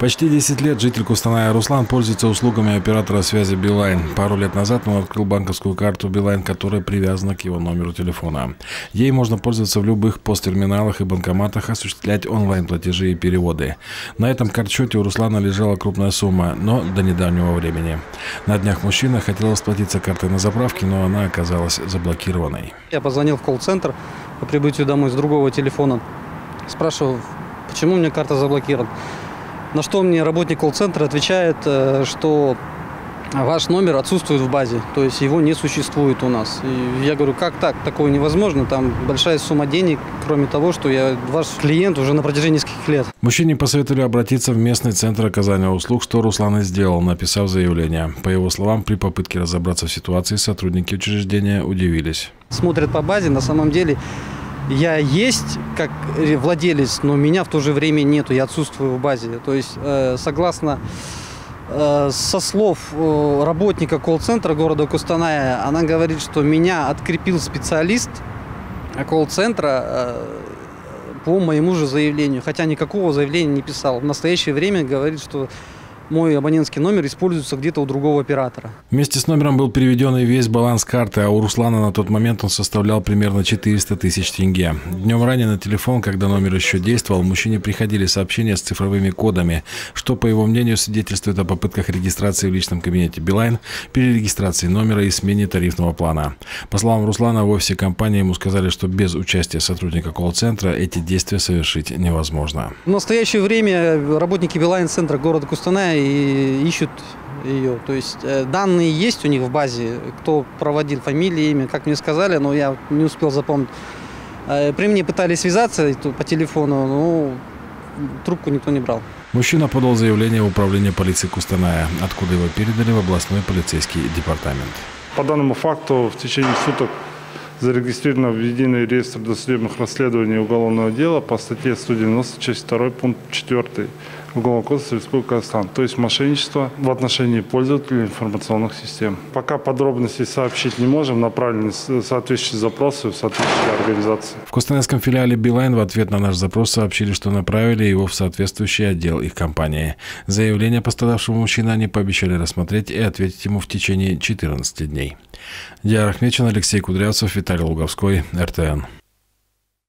Почти 10 лет житель Кустаная Руслан пользуется услугами оператора связи Билайн. Пару лет назад он открыл банковскую карту Билайн, которая привязана к его номеру телефона. Ей можно пользоваться в любых посттерминалах и банкоматах, осуществлять онлайн-платежи и переводы. На этом картсчете у Руслана лежала крупная сумма, но до недавнего времени. На днях мужчина хотел расплатиться картой на заправке, но она оказалась заблокированной. Я позвонил в колл-центр по прибытию домой с другого телефона. Спрашивал, почему у меня карта заблокирована. На что мне работник колл-центра отвечает, э, что ваш номер отсутствует в базе, то есть его не существует у нас. И я говорю, как так? Такое невозможно, там большая сумма денег, кроме того, что я ваш клиент уже на протяжении нескольких лет. Мужчине посоветовали обратиться в местный центр оказания услуг, что Руслан и сделал, написав заявление. По его словам, при попытке разобраться в ситуации сотрудники учреждения удивились. Смотрят по базе, на самом деле я есть как владелец, но меня в то же время нету, я отсутствую в базе. То есть, э, согласно э, со слов э, работника колл-центра города Кустаная, она говорит, что меня открепил специалист колл-центра по моему же заявлению, хотя никакого заявления не писал. В настоящее время говорит, что мой абонентский номер используется где-то у другого оператора. Вместе с номером был переведен и весь баланс карты, а у Руслана на тот момент он составлял примерно 400 тысяч тенге. Днем ранее на телефон, когда номер еще действовал, мужчине приходили сообщения с цифровыми кодами, что, по его мнению, свидетельствует о попытках регистрации в личном кабинете Билайн, перерегистрации номера и смене тарифного плана. По словам Руслана, в офисе компании ему сказали, что без участия сотрудника колл-центра эти действия совершить невозможно. В настоящее время работники Билайн-центра города Кустаная и ищут ее. То есть э, данные есть у них в базе, кто проводил фамилии, имя, как мне сказали, но я не успел запомнить. Э, при мне пытались связаться по телефону, но трубку никто не брал. Мужчина подал заявление в управление полиции Кустаная, откуда его передали в областной полицейский департамент. По данному факту в течение суток зарегистрировано в единый реестр досудебных расследований уголовного дела по статье 190, часть 2, пункт 4 Уголовного кодекса Республики Казахстан, то есть мошенничество в отношении пользователей информационных систем. Пока подробностей сообщить не можем, направлены соответствующие запросы в соответствующие организации. В Костанайском филиале Билайн в ответ на наш запрос сообщили, что направили его в соответствующий отдел их компании. Заявление пострадавшего мужчины они пообещали рассмотреть и ответить ему в течение 14 дней. Диар Ахмечин, Алексей Кудрявцев, Виталий Луговской, РТН.